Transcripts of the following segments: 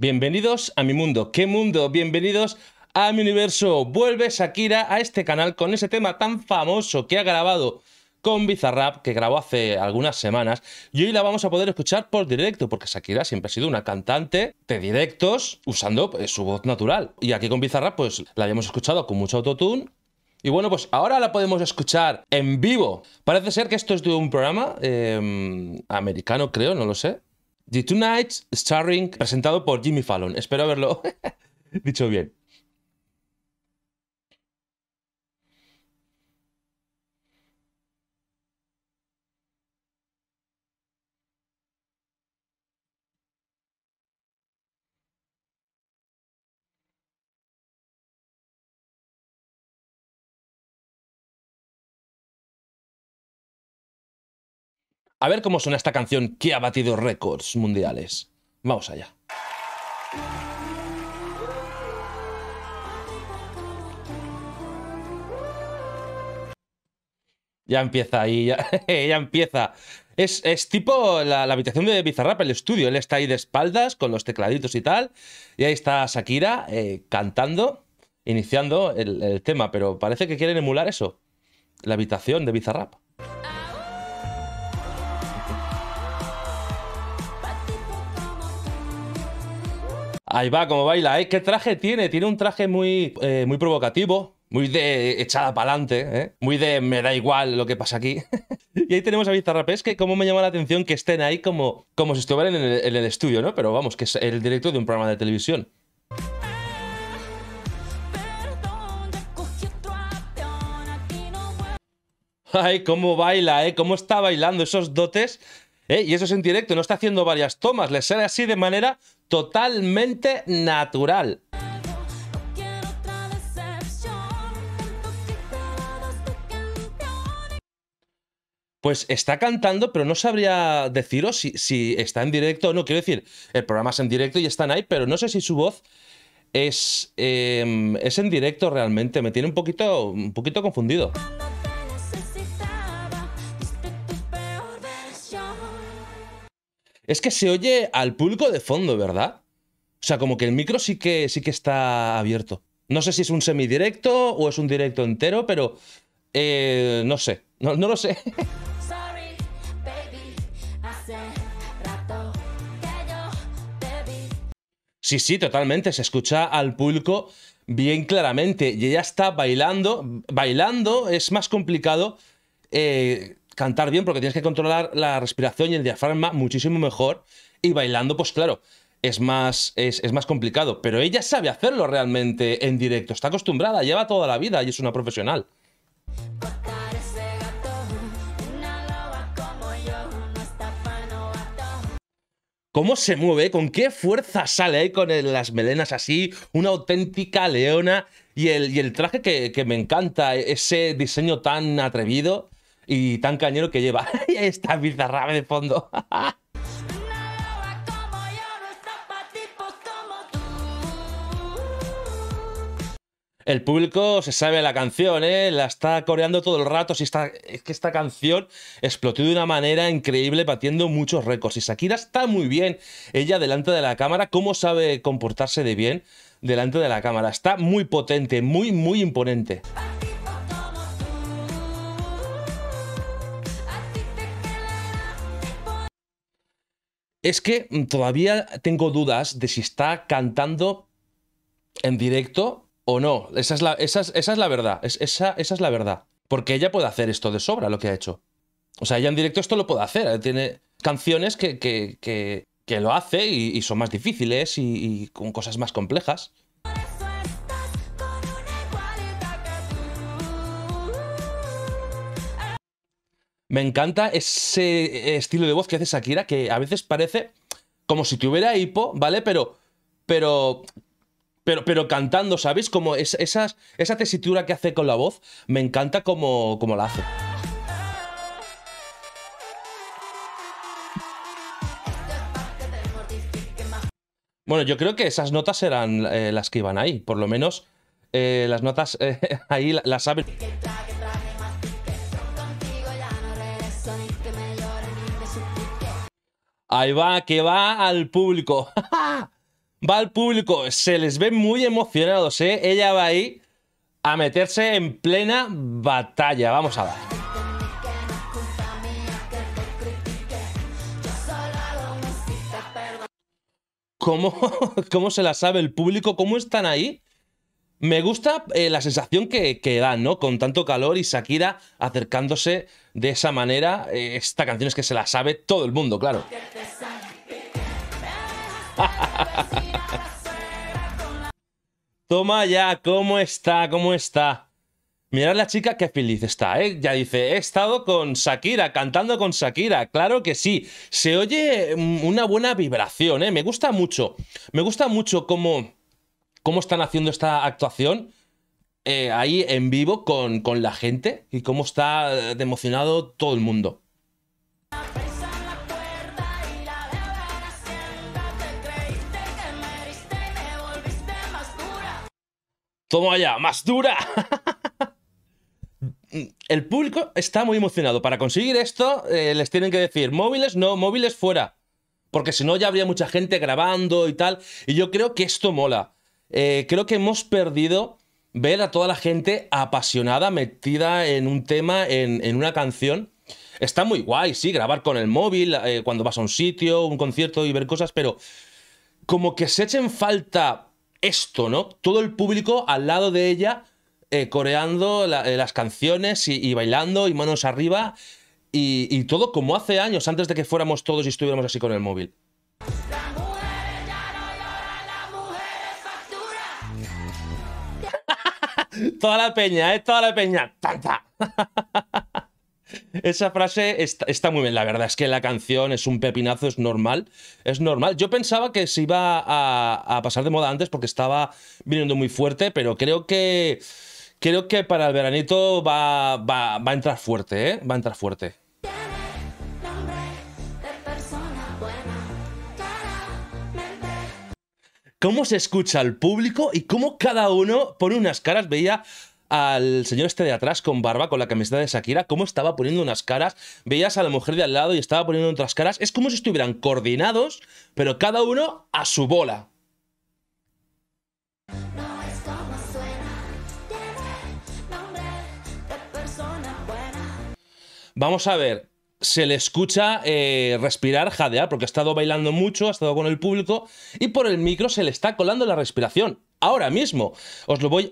Bienvenidos a mi mundo. ¿Qué mundo? Bienvenidos a mi universo. Vuelve Shakira a este canal con ese tema tan famoso que ha grabado con Bizarrap, que grabó hace algunas semanas, y hoy la vamos a poder escuchar por directo, porque Shakira siempre ha sido una cantante de directos usando pues, su voz natural. Y aquí con Bizarrap, pues la habíamos escuchado con mucho autotune, y bueno, pues ahora la podemos escuchar en vivo. Parece ser que esto es de un programa eh, americano, creo, no lo sé. The Tonight Starring, presentado por Jimmy Fallon. Espero haberlo dicho bien. A ver cómo suena esta canción que ha batido récords mundiales. Vamos allá. Ya empieza ahí, ya, empieza. Es, es tipo la, la, habitación de Bizarrap, el estudio. Él está ahí de espaldas con los tecladitos y tal. Y ahí está Shakira eh, cantando, iniciando el, el tema. Pero parece que quieren emular eso. La habitación de Bizarrap. Ahí va, como baila, ¿eh? ¿Qué traje tiene? Tiene un traje muy, eh, muy provocativo, muy de echada para adelante, ¿eh? muy de me da igual lo que pasa aquí. y ahí tenemos a Bizarrap, es que como me llama la atención que estén ahí como, como si estuvieran en el, en el estudio, ¿no? Pero vamos, que es el director de un programa de televisión. Ay, cómo baila, ¿eh? Cómo está bailando esos dotes. ¿Eh? Y eso es en directo, no está haciendo varias tomas, le sale así de manera totalmente natural. Pues está cantando, pero no sabría deciros si, si, está en directo o no. Quiero decir, el programa es en directo y están ahí, pero no sé si su voz es, eh, es en directo realmente. Me tiene un poquito, un poquito confundido. Es que se oye al público de fondo, ¿verdad? O sea, como que el micro sí que, sí que está abierto. No sé si es un semidirecto o es un directo entero, pero eh, no sé. No, no lo sé. Sí, sí, totalmente. Se escucha al público bien claramente. Y ella está bailando. Bailando es más complicado. Eh, cantar bien porque tienes que controlar la respiración y el diafragma muchísimo mejor. Y bailando, pues claro, es más, es, es, más complicado. Pero ella sabe hacerlo realmente en directo. Está acostumbrada, lleva toda la vida y es una profesional. ¿Cómo se mueve? ¿Con qué fuerza sale ahí con las melenas así? Una auténtica leona. Y el, y el traje que, que me encanta, ese diseño tan atrevido y tan cañero que lleva. y ahí de fondo. El público se sabe la canción, ¿eh? La está coreando todo el rato. Si está, es que esta canción explotó de una manera increíble, batiendo muchos récords. Y Shakira está muy bien. Ella delante de la cámara, cómo sabe comportarse de bien delante de la cámara. Está muy potente, muy, muy imponente. Es que todavía tengo dudas de si está cantando en directo o no. Esa es la, verdad. Es, esa, es la verdad. Porque ella puede hacer esto de sobra, lo que ha hecho. O sea, ella en directo esto lo puede hacer. Tiene canciones que, que, que, que lo hace y, y, son más difíciles y, y con cosas más complejas. Me encanta ese estilo de voz que hace Shakira, que a veces parece como si tuviera hipo, ¿vale? Pero, pero, pero, pero cantando, ¿sabéis? Como es, esas, esa tesitura que hace con la voz, me encanta como, como la hace. Bueno, yo creo que esas notas eran eh, las que iban ahí, por lo menos eh, las notas eh, ahí las saben. Ahí va, que va al público. va al público, se les ve muy emocionados, ¿eh? Ella va ahí a meterse en plena batalla. Vamos a ver. ¿Cómo, ¿Cómo se la sabe el público? ¿Cómo están ahí? Me gusta eh, la sensación que, que, ¿no? Con tanto calor y Shakira acercándose de esa manera. Eh, esta canción es que se la sabe todo el mundo, claro. Toma ya, ¿cómo está? ¿Cómo está? Mirad la chica qué feliz está, ¿eh? Ya dice, he estado con Shakira, cantando con Shakira. Claro que sí. Se oye mm, una buena vibración, ¿eh? Me gusta mucho. Me gusta mucho cómo, cómo están haciendo esta actuación eh, ahí en vivo con, con la gente y cómo está emocionado todo el mundo. Toma ya, más dura. El público está muy emocionado. Para conseguir esto, eh, les tienen que decir, móviles no, móviles fuera. Porque si no, ya habría mucha gente grabando y tal. Y yo creo que esto mola. Eh, creo que hemos perdido ver a toda la gente apasionada, metida en un tema, en, una canción. Está muy guay, sí, grabar con el móvil eh, cuando vas a un sitio, un concierto y ver cosas, pero como que se echen falta esto, ¿no? Todo el público al lado de ella, eh, coreando las canciones y, bailando y manos arriba y, todo como hace años, antes de que fuéramos todos y estuviéramos así con el móvil. Toda la peña, ¿eh? Toda la peña. ¡Tanta! Esa frase está, muy bien, la verdad es que la canción es un pepinazo, es normal, es normal. Yo pensaba que se iba a, pasar de moda antes porque estaba viniendo muy fuerte, pero creo que creo que para el veranito va, va, va a entrar fuerte, ¿eh? Va a entrar fuerte. Cómo se escucha al público y cómo cada uno pone unas caras. Veía al señor este de atrás con barba, con la camiseta de Shakira, cómo estaba poniendo unas caras. Veías a la mujer de al lado y estaba poniendo otras caras. Es como si estuvieran coordinados, pero cada uno a su bola. Vamos a ver, se le escucha eh, respirar, jadear, porque ha estado bailando mucho, ha estado con el público, y por el micro se le está colando la respiración ahora mismo. Os lo voy,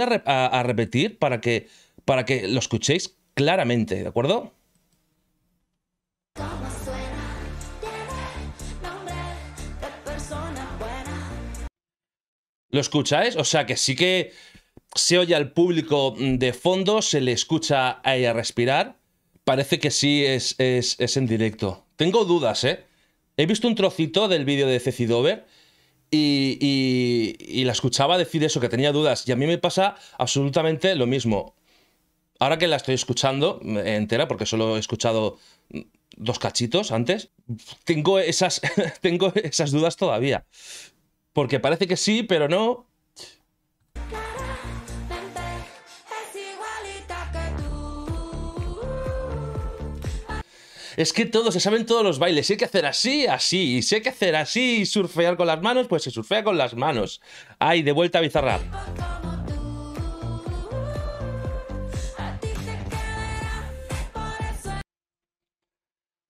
a, repetir para que, para que lo escuchéis claramente, ¿de acuerdo? ¿Lo escucháis? O sea que sí que se oye al público de fondo, se le escucha a ella respirar. Parece que sí es, es, es en directo. Tengo dudas, ¿eh? He visto un trocito del vídeo de Ceci Dover y, la escuchaba decir eso, que tenía dudas. Y a mí me pasa absolutamente lo mismo. Ahora que la estoy escuchando entera, porque solo he escuchado dos cachitos antes, tengo esas, tengo esas dudas todavía. Porque parece que sí, pero no. Es que todos se saben todos los bailes. Si hay que hacer así, así. Y si hay que hacer así y surfear con las manos, pues se surfea con las manos. Ay, de vuelta a Bizarrap.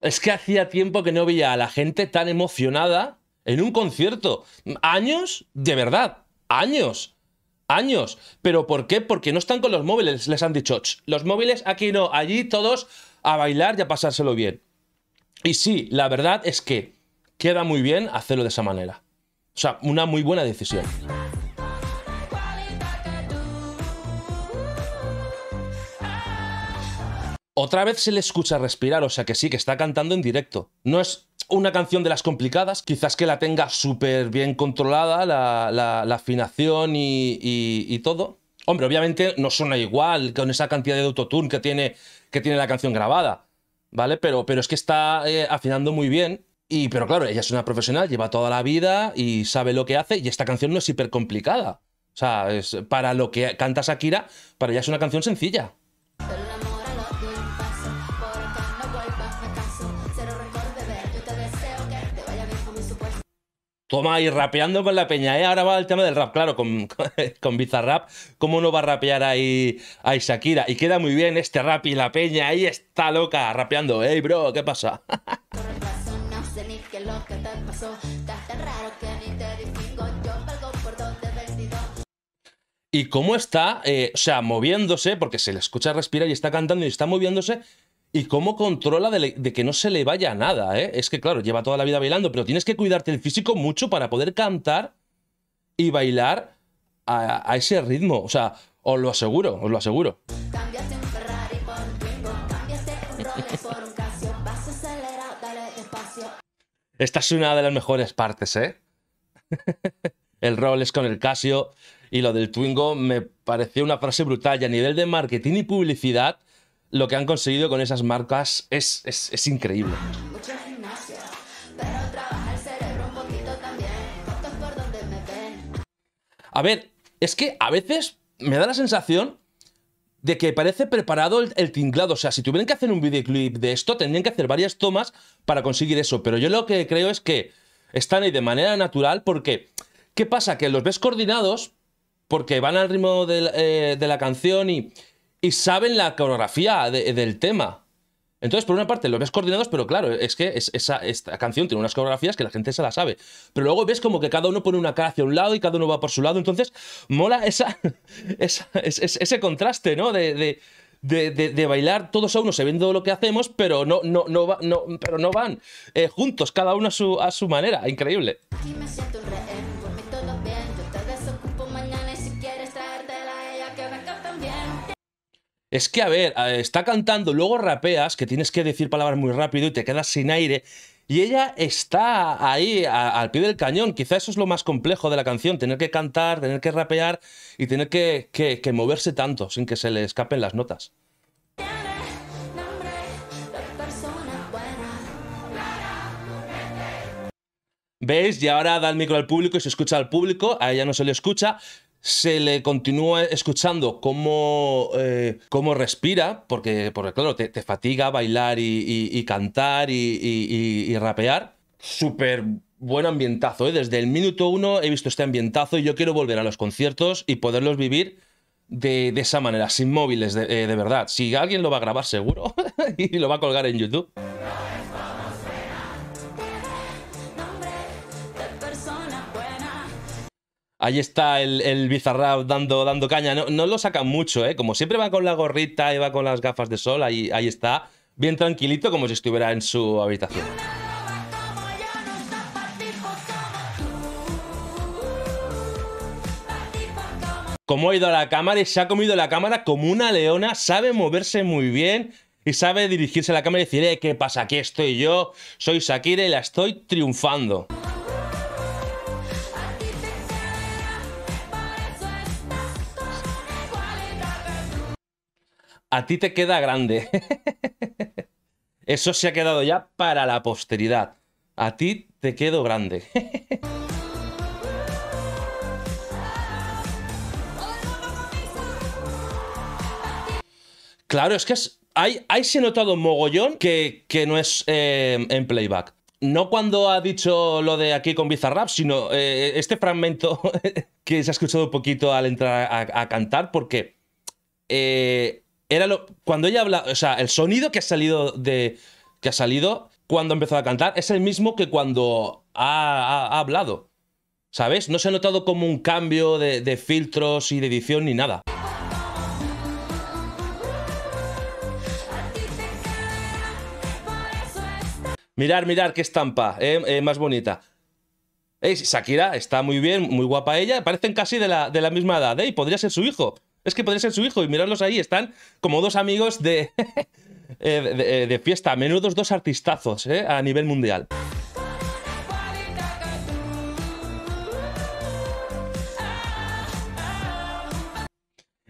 Es que hacía tiempo que no veía a la gente tan emocionada en un concierto. Años, de verdad, años, años. ¿Pero por qué? Porque no están con los móviles, les han dicho. Los móviles aquí no, allí todos a bailar y a pasárselo bien. Y sí, la verdad es que queda muy bien hacerlo de esa manera. O sea, una muy buena decisión. Otra vez se le escucha respirar, o sea que sí, que está cantando en directo. No es una canción de las complicadas, quizás que la tenga súper bien controlada, la, afinación y, y, todo. Hombre, obviamente no suena igual con esa cantidad de autotune que tiene que tiene la canción grabada, ¿vale? Pero, pero es que está eh, afinando muy bien. Y, pero claro, ella es una profesional, lleva toda la vida y sabe lo que hace. Y esta canción no es hiper complicada. O sea, es, para lo que canta Shakira, para ella es una canción sencilla. Toma, y rapeando con la peña, ¿eh? Ahora va el tema del rap, claro, con, con Bizarrap, ¿cómo no va a rapear ahí, ahí Shakira? Y queda muy bien este rap y la peña ahí está loca rapeando. ¡Ey, bro! ¿Qué pasa? y cómo está, eh, o sea, moviéndose, porque se le escucha respirar y está cantando y está moviéndose, y cómo controla de, que no se le vaya nada, ¿eh? Es que, claro, lleva toda la vida bailando, pero tienes que cuidarte el físico mucho para poder cantar y bailar a, a ese ritmo. O sea, os lo aseguro, os lo aseguro. Esta es una de las mejores partes, ¿eh? el rol es con el Casio y lo del Twingo me pareció una frase brutal. Y a nivel de marketing y publicidad, lo que han conseguido con esas marcas es, es, increíble. A ver, es que a veces me da la sensación de que parece preparado el, tinglado. O sea, si tuvieran que hacer un videoclip de esto, tendrían que hacer varias tomas para conseguir eso. Pero yo lo que creo es que están ahí de manera natural porque, ¿qué pasa? Que los ves coordinados porque van al ritmo de, eh, la canción y, saben la coreografía del tema. Entonces, por una parte, los ves coordinados, pero claro, es que esa, esta canción tiene unas coreografías que la gente se la sabe. Pero luego ves como que cada uno pone una cara hacia un lado y cada uno va por su lado. Entonces, mola esa, ese contraste, ¿no? De, de, bailar todos a uno sabiendo lo que hacemos, pero no, no, no, no, pero no van eh, juntos, cada uno a su, a su manera. Increíble. Es que, a ver, está cantando, luego rapeas, que tienes que decir palabras muy rápido y te quedas sin aire. Y ella está ahí al pie del cañón. Quizá eso es lo más complejo de la canción, tener que cantar, tener que rapear y tener que, que moverse tanto sin que se le escapen las notas. ¿Veis? Y ahora da el micro al público y se escucha al público, a ella no se le escucha, se le continúa escuchando cómo, eh, cómo respira, porque, porque claro, te, fatiga bailar y, cantar y, rapear. Súper buen ambientazo, ¿eh? Desde el minuto uno he visto este ambientazo y yo quiero volver a los conciertos y poderlos vivir de, esa manera, sin móviles, de, eh, de verdad. Si alguien lo va a grabar seguro y lo va a colgar en YouTube. Ahí está el, el dando, dando caña. No, lo sacan mucho, ¿eh? Como siempre va con la gorrita y va con las gafas de sol, ahí, ahí está. Bien tranquilito, como si estuviera en su habitación. Como ha ido a la cámara y se ha comido la cámara como una leona, sabe moverse muy bien y sabe dirigirse a la cámara y decir, eh, ¿qué pasa? Aquí estoy yo, soy Shakira y la estoy triunfando. A ti te queda grande. Eso se ha quedado ya para la posteridad. A ti te quedo grande. Claro, es que es, hay, hay se ha notado mogollón que, que no es eh, en playback. No cuando ha dicho lo de aquí con Bizarrap, sino eh, este fragmento que se ha escuchado un poquito al entrar a, cantar, porque eh, era cuando ella habla, o sea, el sonido que ha salido de que ha salido cuando empezó a cantar es el mismo que cuando ha, hablado. ¿Sabes? No se ha notado como un cambio de, filtros y de edición ni nada. Mirar, mirar qué estampa, eh, eh, más bonita. Shakira está muy bien, muy guapa ella, parecen casi de la, de la misma edad, ¿eh? Y podría ser su hijo. Es que podría ser su hijo y mirarlos ahí, están como dos amigos de, eh, de, fiesta, menudos dos artistazos eh, a nivel mundial.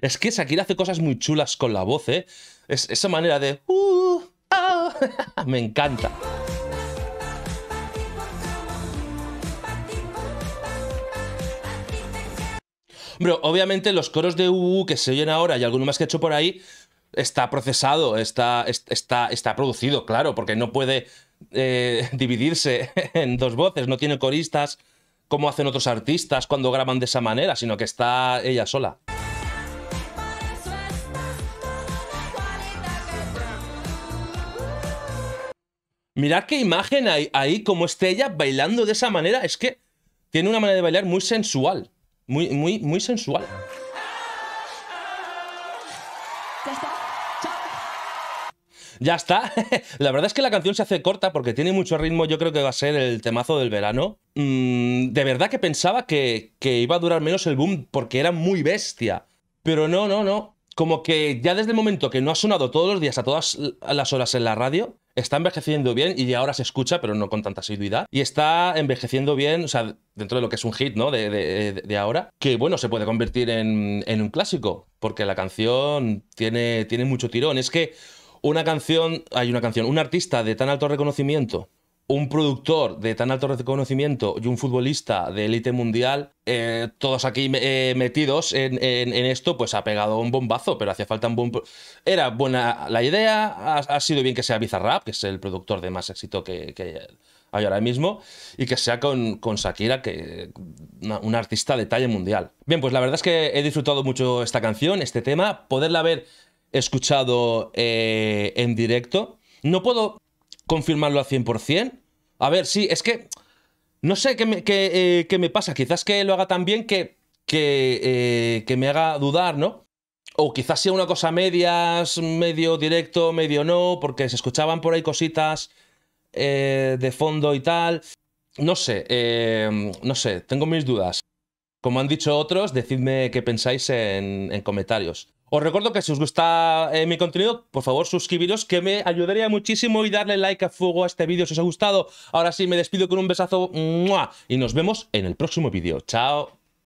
Es que Shakira hace cosas muy chulas con la voz, ¿eh? Es, esa manera de... Uh, ah, me encanta. Obviamente los coros de UU que se oyen ahora y alguno más que he hecho por ahí está procesado, está, está, está producido, claro, porque no puede eh, dividirse en dos voces, no tiene coristas como hacen otros artistas cuando graban de esa manera, sino que está ella sola. Mirad qué imagen hay ahí, como esté ella bailando de esa manera. Es que tiene una manera de bailar muy sensual. Muy, muy, muy sensual. Ya está. la verdad es que la canción se hace corta porque tiene mucho ritmo. Yo creo que va a ser el temazo del verano. Mm, de verdad que pensaba que, que iba a durar menos el boom porque era muy bestia. Pero no, no, no. Como que ya desde el momento que no ha sonado todos los días a todas las horas en la radio, está envejeciendo bien y ahora se escucha, pero no con tanta asiduidad. Y está envejeciendo bien, o sea, dentro de lo que es un hit, ¿no? De, ahora, que bueno, se puede convertir en, en, un clásico, porque la canción tiene, tiene mucho tirón. Es que una canción, hay una canción, un artista de tan alto reconocimiento un productor de tan alto reconocimiento y un futbolista de élite mundial, eh, todos aquí eh, metidos en, esto, pues ha pegado un bombazo, pero hacía falta un buen... Era buena la idea, ha, sido bien que sea Bizarrap, que es el productor de más éxito que, hay ahora mismo, y que sea con, con Shakira, que una, artista de talla mundial. Bien, pues la verdad es que he disfrutado mucho esta canción, este tema, poderla haber escuchado eh, en directo. No puedo confirmarlo al 100%. A ver, sí, es que no sé qué me, eh, me pasa. Quizás que lo haga tan bien que, que, eh, que me haga dudar, ¿no? O quizás sea una cosa medias, medio directo, medio no, porque se escuchaban por ahí cositas eh, de fondo y tal. No sé, no sé, tengo mis dudas. Como han dicho otros, decidme qué pensáis en, en comentarios. Os recuerdo que si os gusta eh, mi contenido, por favor suscribiros, que me ayudaría muchísimo y darle like a fuego a este vídeo si os ha gustado. Ahora sí, me despido con un besazo y nos vemos en el próximo vídeo. Chao.